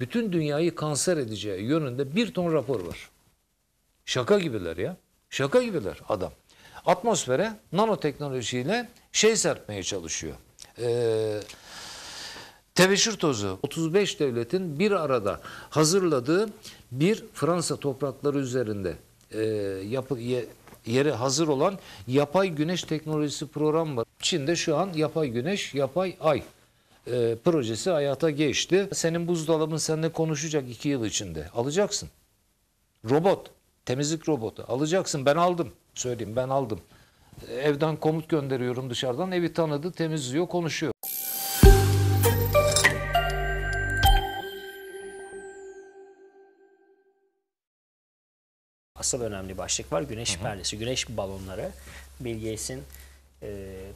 bütün dünyayı kanser edeceği yönünde bir ton rapor var. Şaka gibiler ya. Şaka gibiler adam. Atmosfere nanoteknolojiyle şey serpmeye çalışıyor. Ee, tebeşir tozu 35 devletin bir arada hazırladığı bir Fransa toprakları üzerinde e, yapı, ye- yeri hazır olan yapay güneş teknolojisi programı var. Çin'de şu an yapay güneş, yapay ay e, projesi hayata geçti. Senin buzdolabın seninle konuşacak iki yıl içinde. Alacaksın. Robot, temizlik robotu alacaksın. Ben aldım. Söyleyeyim ben aldım. Evden komut gönderiyorum dışarıdan. Evi tanıdı, temizliyor, konuşuyor. Asıl önemli başlık var. Güneş perdesi, güneş balonları. Bill Gates'in e,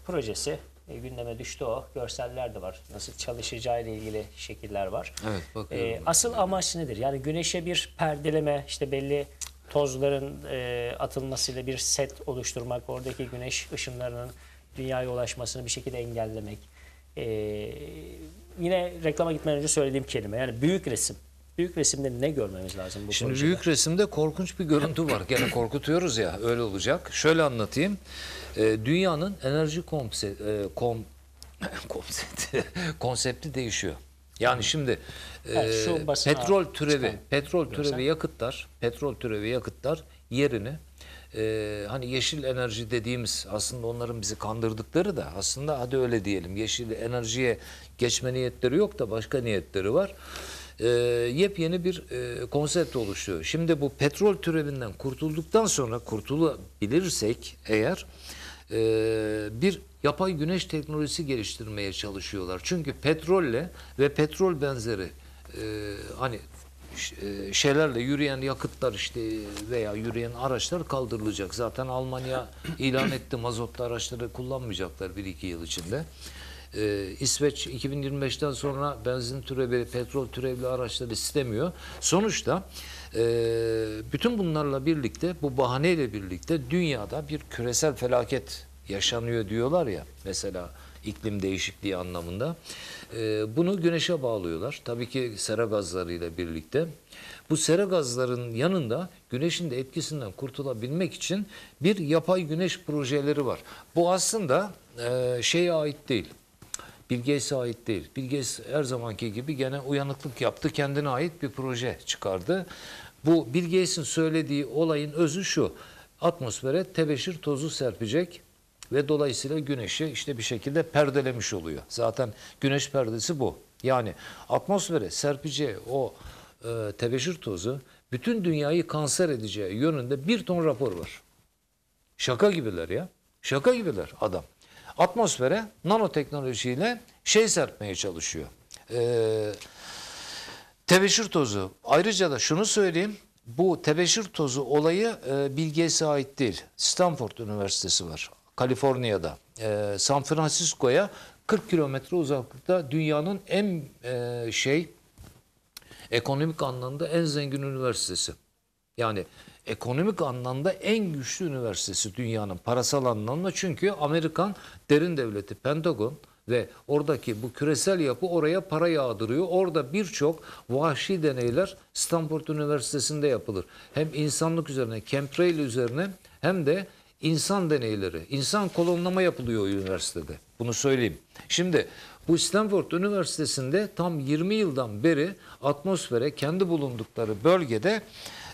projesi. E, gündeme düştü o. Görseller de var. Nasıl çalışacağı ile ilgili şekiller var. Evet, bakıyorum. E, asıl amaç nedir? Yani güneşe bir perdeleme, işte belli tozların e, atılmasıyla bir set oluşturmak, oradaki güneş ışınlarının dünyaya ulaşmasını bir şekilde engellemek. E, yine reklama gitmeden önce söylediğim kelime. Yani büyük resim. Büyük resimde ne görmemiz lazım bu Şimdi projede? büyük resimde korkunç bir görüntü var. Gene korkutuyoruz ya öyle olacak. Şöyle anlatayım. Ee, dünyanın enerji komse, e, kom, konsepti, konsepti değişiyor. Yani şimdi şu e, basına petrol türevi, çıkan petrol türevi yakıtlar, petrol türevi yakıtlar yerini e, hani yeşil enerji dediğimiz aslında onların bizi kandırdıkları da aslında hadi öyle diyelim yeşil enerjiye geçme niyetleri yok da başka niyetleri var. E, yepyeni bir e, konsept oluşuyor. Şimdi bu petrol türevinden kurtulduktan sonra kurtulabilirsek eğer e, bir yapay güneş teknolojisi geliştirmeye çalışıyorlar. Çünkü petrolle ve petrol benzeri e, hani e, şeylerle yürüyen yakıtlar işte veya yürüyen araçlar kaldırılacak. Zaten Almanya ilan etti mazotlu araçları kullanmayacaklar 1-2 yıl içinde. Ee, İsveç 2025'ten sonra benzin türevi, petrol türevli araçları istemiyor. Sonuçta e, bütün bunlarla birlikte, bu bahaneyle birlikte dünyada bir küresel felaket yaşanıyor diyorlar ya. Mesela iklim değişikliği anlamında. Ee, bunu güneşe bağlıyorlar. Tabii ki sera gazlarıyla birlikte. Bu sera gazların yanında güneşin de etkisinden kurtulabilmek için bir yapay güneş projeleri var. Bu aslında e, şeye ait değil. Bill Gates'e ait değil. Bill Gates her zamanki gibi gene uyanıklık yaptı. Kendine ait bir proje çıkardı. Bu Bill Gates'in söylediği olayın özü şu. Atmosfere tebeşir tozu serpecek ve dolayısıyla güneşi işte bir şekilde perdelemiş oluyor. Zaten güneş perdesi bu. Yani atmosfere serpeceği o e, tebeşir tozu bütün dünyayı kanser edeceği yönünde bir ton rapor var. Şaka gibiler ya. Şaka gibiler adam. Atmosfere nanoteknolojiyle şey serpmeye çalışıyor. Ee, tebeşir tozu. Ayrıca da şunu söyleyeyim. Bu tebeşir tozu olayı e, Bill Gates'e ait değil. Stanford Üniversitesi var. Kaliforniya'da. Ee, San Francisco'ya 40 kilometre uzaklıkta dünyanın en e, şey ekonomik anlamda en zengin üniversitesi. Yani ekonomik anlamda en güçlü üniversitesi dünyanın parasal anlamda çünkü Amerikan derin devleti Pentagon ve oradaki bu küresel yapı oraya para yağdırıyor. Orada birçok vahşi deneyler Stanford Üniversitesi'nde yapılır. Hem insanlık üzerine, chemtrail üzerine hem de insan deneyleri, insan kolonlama yapılıyor üniversitede. Bunu söyleyeyim. Şimdi bu Stanford Üniversitesi'nde tam 20 yıldan beri atmosfere kendi bulundukları bölgede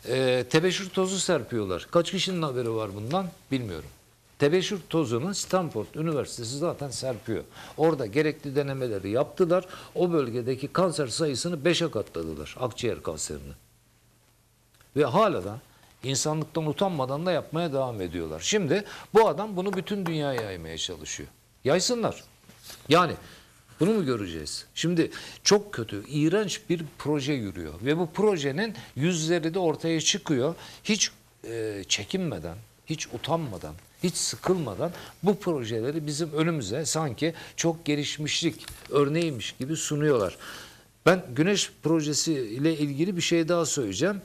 e, tebeşir tozu serpiyorlar. Kaç kişinin haberi var bundan bilmiyorum. Tebeşir tozunu Stanford Üniversitesi zaten serpiyor. Orada gerekli denemeleri yaptılar. O bölgedeki kanser sayısını 5'e katladılar. Akciğer kanserini. Ve hala da insanlıktan utanmadan da yapmaya devam ediyorlar. Şimdi bu adam bunu bütün dünyaya yaymaya çalışıyor. Yaysınlar. Yani bunu mu göreceğiz? Şimdi çok kötü, iğrenç bir proje yürüyor ve bu projenin yüzleri de ortaya çıkıyor. Hiç e, çekinmeden, hiç utanmadan, hiç sıkılmadan bu projeleri bizim önümüze sanki çok gelişmişlik örneğiymiş gibi sunuyorlar. Ben Güneş projesi ile ilgili bir şey daha söyleyeceğim.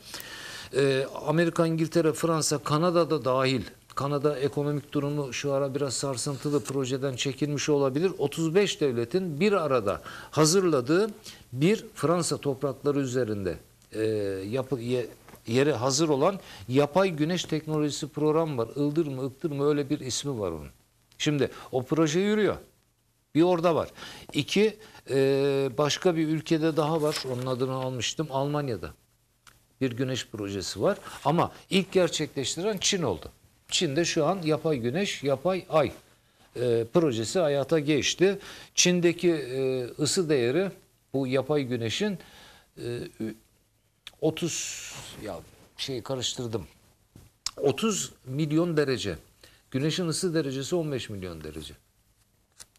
Ee, Amerika, İngiltere, Fransa, Kanada da dahil Kanada ekonomik durumu şu ara biraz sarsıntılı projeden çekilmiş olabilir. 35 devletin bir arada hazırladığı bir Fransa toprakları üzerinde e, yapı, ye- yeri hazır olan yapay güneş teknolojisi program var. Ildır mı ıktır mı öyle bir ismi var onun. Şimdi o proje yürüyor. Bir orada var. İki e, başka bir ülkede daha var. Onun adını almıştım. Almanya'da bir güneş projesi var. Ama ilk gerçekleştiren Çin oldu. Çin'de şu an yapay güneş, yapay ay e, projesi hayata geçti. Çin'deki e, ısı değeri bu yapay güneşin e, 30 ya şey karıştırdım. 30 milyon derece. Güneşin ısı derecesi 15 milyon derece.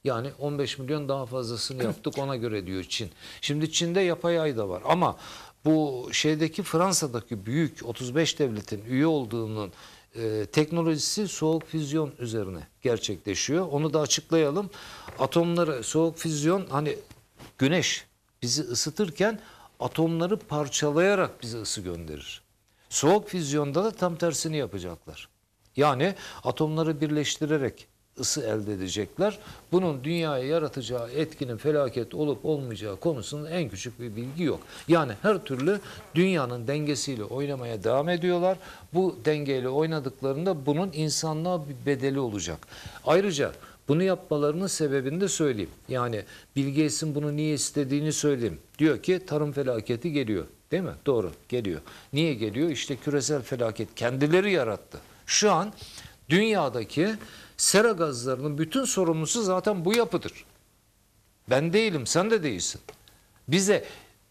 Yani 15 milyon daha fazlasını yaptık ona göre diyor Çin. Şimdi Çin'de yapay ay da var ama bu şeydeki Fransa'daki büyük 35 devletin üye olduğunun e, teknolojisi soğuk füzyon üzerine gerçekleşiyor. Onu da açıklayalım. Atomları soğuk füzyon hani güneş bizi ısıtırken atomları parçalayarak bize ısı gönderir. Soğuk füzyonda da tam tersini yapacaklar. Yani atomları birleştirerek ısı elde edecekler. Bunun dünyaya yaratacağı etkinin felaket olup olmayacağı konusunda en küçük bir bilgi yok. Yani her türlü dünyanın dengesiyle oynamaya devam ediyorlar. Bu dengeyle oynadıklarında bunun insanlığa bir bedeli olacak. Ayrıca bunu yapmalarının sebebini de söyleyeyim. Yani Bill bunu niye istediğini söyleyeyim. Diyor ki tarım felaketi geliyor. Değil mi? Doğru geliyor. Niye geliyor? İşte küresel felaket kendileri yarattı. Şu an dünyadaki sera gazlarının bütün sorumlusu zaten bu yapıdır. Ben değilim, sen de değilsin. Bize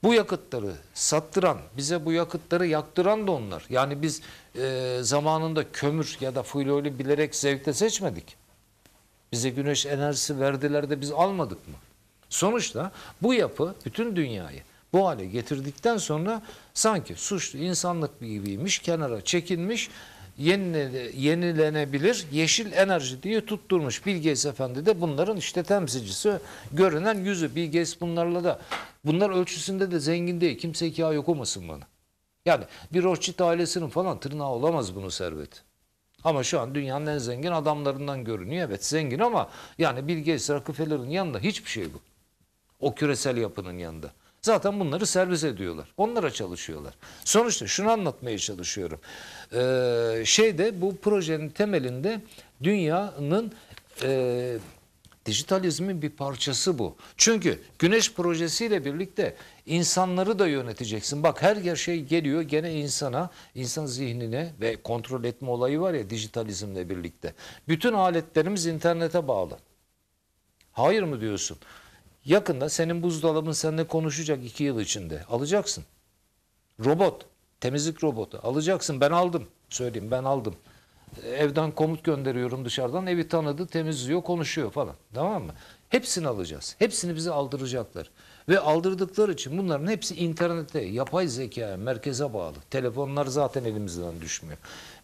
bu yakıtları sattıran, bize bu yakıtları yaktıran da onlar. Yani biz e, zamanında kömür ya da fuel bilerek zevkle seçmedik. Bize güneş enerjisi verdiler de biz almadık mı? Sonuçta bu yapı bütün dünyayı bu hale getirdikten sonra sanki suçlu insanlık gibiymiş, kenara çekilmiş, yenilenebilir yeşil enerji diye tutturmuş. Bill Efendi de bunların işte temsilcisi, görünen yüzü. Bill bunlarla da, bunlar ölçüsünde de zengin değil. Kimse hikaye okumasın bana. Yani bir Rothschild ailesinin falan tırnağı olamaz bunun serveti. Ama şu an dünyanın en zengin adamlarından görünüyor. Evet zengin ama yani Bill Gates, Rockefeller'ın yanında hiçbir şey bu. O küresel yapının yanında. Zaten bunları servis ediyorlar. Onlara çalışıyorlar. Sonuçta şunu anlatmaya çalışıyorum. Ee, şeyde bu projenin temelinde dünyanın e, dijitalizmin bir parçası bu. Çünkü güneş projesiyle birlikte insanları da yöneteceksin. Bak her şey geliyor gene insana, insan zihnine ve kontrol etme olayı var ya dijitalizmle birlikte. Bütün aletlerimiz internete bağlı. Hayır mı diyorsun? Yakında senin buzdolabın seninle konuşacak iki yıl içinde. Alacaksın. Robot, temizlik robotu alacaksın. Ben aldım. Söyleyeyim ben aldım. Evden komut gönderiyorum dışarıdan. Evi tanıdı, temizliyor, konuşuyor falan. Tamam mı? Hepsini alacağız. Hepsini bize aldıracaklar. Ve aldırdıkları için bunların hepsi internete, yapay zekaya, merkeze bağlı. Telefonlar zaten elimizden düşmüyor.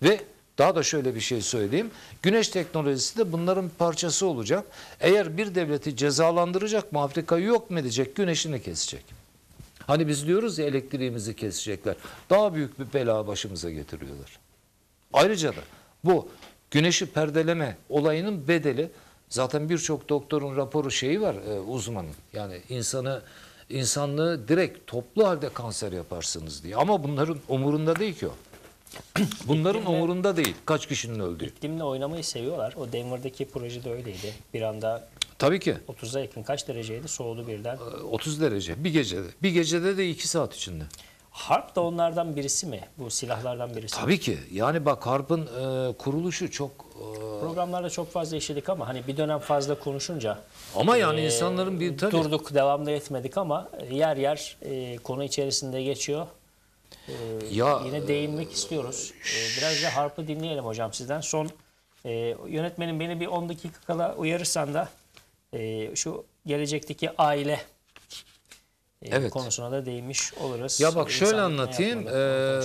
Ve daha da şöyle bir şey söyleyeyim. Güneş teknolojisi de bunların parçası olacak. Eğer bir devleti cezalandıracak mı, Afrika'yı yok mu edecek, güneşini kesecek. Hani biz diyoruz ya elektriğimizi kesecekler. Daha büyük bir bela başımıza getiriyorlar. Ayrıca da bu güneşi perdeleme olayının bedeli zaten birçok doktorun raporu şeyi var e, uzmanın. Yani insanı insanlığı direkt toplu halde kanser yaparsınız diye. Ama bunların umurunda değil ki o. Bunların İklimle- umurunda değil kaç kişinin öldüğü. İklimle oynamayı seviyorlar. O Denver'daki projede öyleydi. Bir anda Tabii ki 30'a yakın kaç dereceydi? Soğudu birden. e, 30 derece bir gecede. Bir gecede de 2 saat içinde. Harp da onlardan birisi mi? Bu silahlardan birisi mi? Tabii ki. Yani bak harpın e, kuruluşu çok e, Programlarda çok fazla işledik ama hani bir dönem fazla konuşunca ama yani e, insanların bir tabii durduk devamlı etmedik ama yer yer e, konu içerisinde geçiyor. E, Ya, yine değinmek istiyoruz. E, biraz da harpı dinleyelim hocam sizden. Son e, yönetmenin beni bir 10 dakika kala uyarırsan da e, şu gelecekteki aile e, Evet. konusuna da değinmiş oluruz. Ya bak şöyle İnsanlık ne anlatayım. Ee,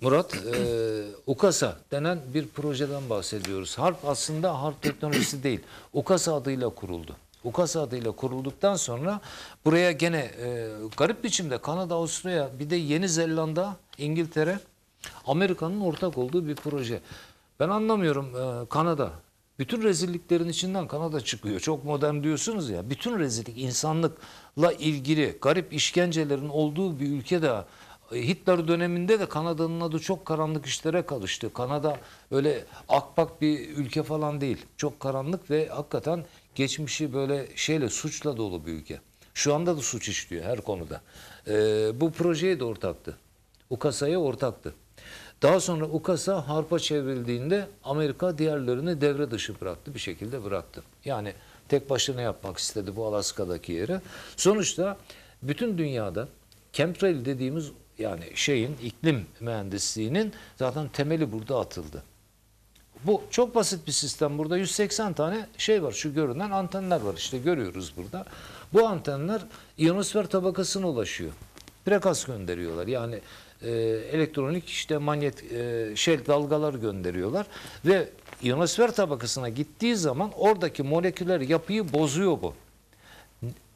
Murat, e, UKASA denen bir projeden bahsediyoruz. Harp aslında harp teknolojisi değil. UKASA adıyla kuruldu. UKASA adıyla kurulduktan sonra buraya gene e, garip biçimde Kanada, Avusturya bir de Yeni Zelanda, İngiltere, Amerika'nın ortak olduğu bir proje. Ben anlamıyorum e, Kanada. Bütün rezilliklerin içinden Kanada çıkıyor. Çok modern diyorsunuz ya. Bütün rezillik insanlıkla ilgili garip işkencelerin olduğu bir ülkede e, Hitler döneminde de Kanada'nın adı çok karanlık işlere kalıştı. Kanada öyle akpak bir ülke falan değil. Çok karanlık ve hakikaten geçmişi böyle şeyle suçla dolu bir ülke. Şu anda da suç işliyor her konuda. E, bu projeye de ortaktı. UKASA'ya ortaktı. Daha sonra UKASA harpa çevrildiğinde Amerika diğerlerini devre dışı bıraktı. Bir şekilde bıraktı. Yani tek başına yapmak istedi bu Alaska'daki yeri. Sonuçta bütün dünyada chemtrail dediğimiz yani şeyin iklim mühendisliğinin zaten temeli burada atıldı. Bu çok basit bir sistem. Burada 180 tane şey var. Şu görünen antenler var. İşte görüyoruz burada. Bu antenler ionosfer tabakasına ulaşıyor. Frekans gönderiyorlar. Yani e, elektronik işte manyet e, şey dalgalar gönderiyorlar ve ionosfer tabakasına gittiği zaman oradaki moleküler yapıyı bozuyor bu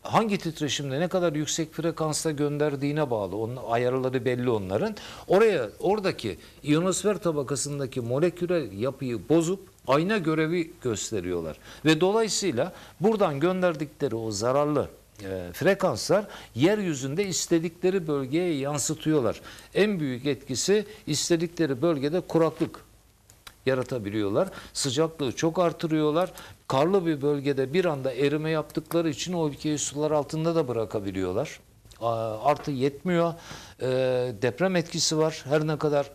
hangi titreşimde ne kadar yüksek frekansta gönderdiğine bağlı. Onun ayarları belli onların. Oraya oradaki ionosfer tabakasındaki moleküler yapıyı bozup ayna görevi gösteriyorlar. Ve dolayısıyla buradan gönderdikleri o zararlı e, frekanslar yeryüzünde istedikleri bölgeye yansıtıyorlar. En büyük etkisi istedikleri bölgede kuraklık yaratabiliyorlar. Sıcaklığı çok artırıyorlar. Karlı bir bölgede bir anda erime yaptıkları için o ülkeyi sular altında da bırakabiliyorlar. Artı yetmiyor. Ee, deprem etkisi var. Her ne kadar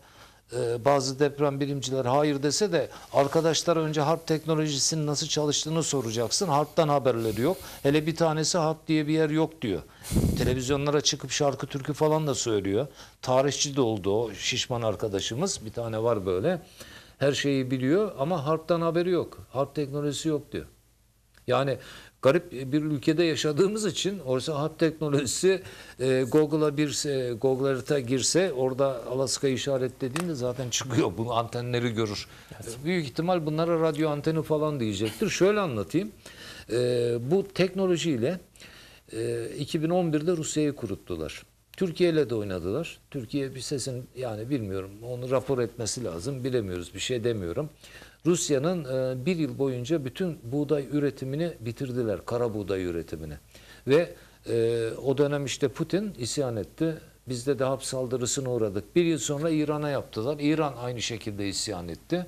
e, bazı deprem bilimciler hayır dese de arkadaşlar önce harp teknolojisinin nasıl çalıştığını soracaksın. Harptan haberleri yok. Hele bir tanesi harp diye bir yer yok diyor. Televizyonlara çıkıp şarkı türkü falan da söylüyor. Tarihçi de oldu o şişman arkadaşımız. Bir tane var böyle her şeyi biliyor ama harptan haberi yok. Harp teknolojisi yok diyor. Yani garip bir ülkede yaşadığımız için orası harp teknolojisi e, Google'a bir e, Google harita girse orada Alaska işaretlediğinde zaten çıkıyor. Bu antenleri görür. Büyük ihtimal bunlara radyo anteni falan diyecektir. Şöyle anlatayım. E, bu teknolojiyle e, 2011'de Rusya'yı kuruttular. Türkiye ile de oynadılar. Türkiye bir sesin yani bilmiyorum onu rapor etmesi lazım bilemiyoruz bir şey demiyorum. Rusya'nın e, bir yıl boyunca bütün buğday üretimini bitirdiler. Kara buğday üretimini. Ve e, o dönem işte Putin isyan etti. Biz de hap saldırısına uğradık. Bir yıl sonra İran'a yaptılar. İran aynı şekilde isyan etti.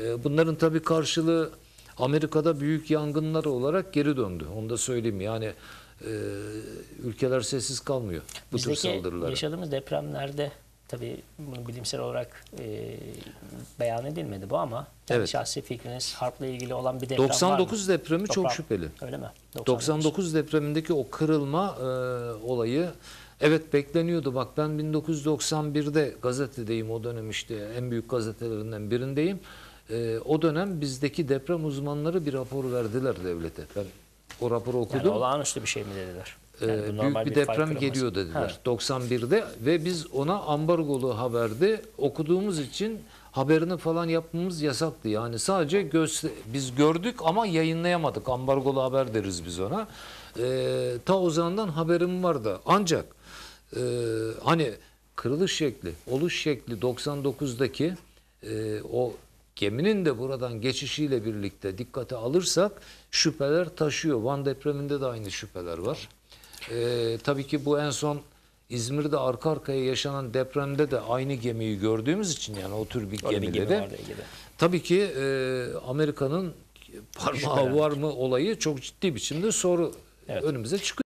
E, bunların tabii karşılığı Amerika'da büyük yangınlar olarak geri döndü. Onu da söyleyeyim. Yani e, ülkeler sessiz kalmıyor bu tür Bizdeki saldırılara. yaşadığımız depremlerde tabii bunu bilimsel olarak e, beyan edilmedi bu ama kendi Evet. şahsi fikriniz harpla ilgili olan bir deprem var mı? 99 depremi çok Toprak- şüpheli. Öyle mi? 99 depremindeki o kırılma e, olayı evet bekleniyordu. Bak ben 1991'de gazetedeyim o dönem işte en büyük gazetelerinden birindeyim. E, o dönem bizdeki deprem uzmanları bir rapor verdiler devlete. Ben o raporu Yani okudum. olağanüstü bir şey mi dediler? Ee, Yani bu büyük bir fay deprem geliyor dediler Ha. 91'de ve biz ona ambargolu haberde okuduğumuz için haberini falan yapmamız yasaktı. Yani sadece göz, biz gördük ama yayınlayamadık. Ambargolu haber deriz biz ona. Ee, ta o zamandan haberim vardı. Ancak e, hani kırılış şekli, oluş şekli 99'daki e, o geminin de buradan geçişiyle birlikte dikkate alırsak şüpheler taşıyor. Van depreminde de aynı şüpheler var. Ee, tabii ki bu en son İzmir'de arka arkaya yaşanan depremde de aynı gemiyi gördüğümüz için yani o tür bir gemi gemide Ege'de. tabii ki e, Amerika'nın parmağı var mı olayı çok ciddi biçimde soru Evet. önümüze çıkıyor.